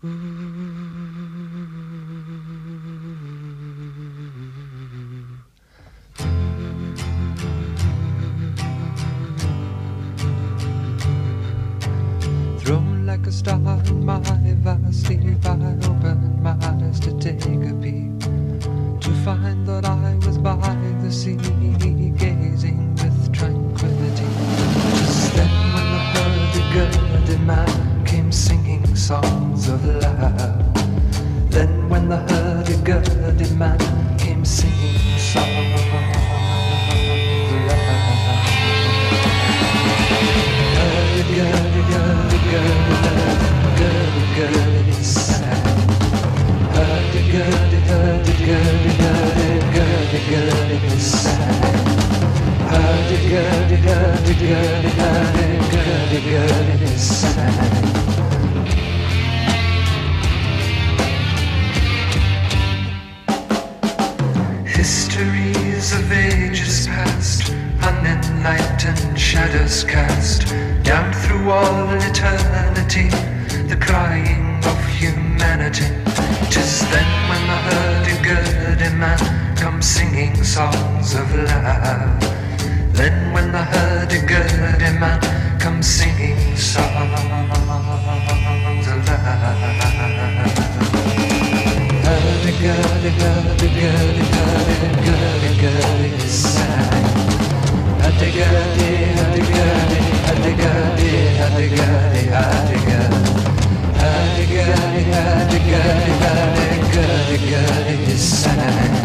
Thrown like a star in my vast sleep, I opened my eyes to take a peep. The hurdy-gurdy man came singing songs of love. Hurdy-gurdy, gurdy-gurdy, gurdy-gurdy, sad. Hurdy-gurdy, hurdy-gurdy, gurdy-gurdy, gurdy, sad. Hurdy-gurdy, hurdy-gurdy, hurdy-gurdy, gurdy, sad. Histories of ages past, unenlightened shadows cast down through all eternity, the crying of humanity. Tis then when the hurdy-gurdy man comes singing songs of love. Then when the hurdy-gurdy man comes singing songs of love. Hurdy gurdy gurdy hurdy gurdy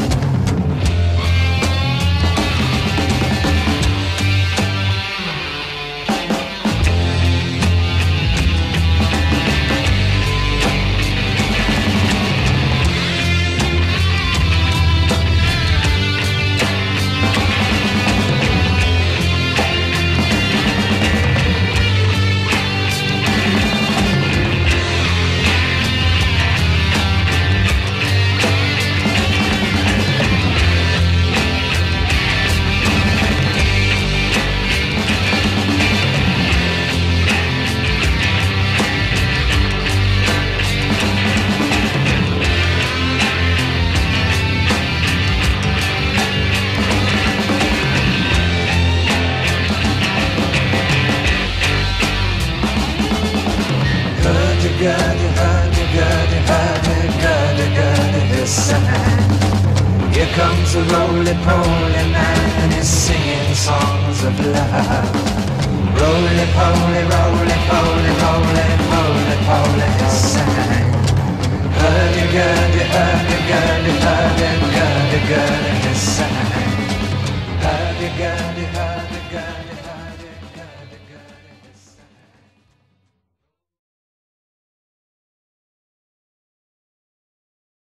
Here comes a roly-poly man and he's singing songs of love. Roly-poly, roly-poly,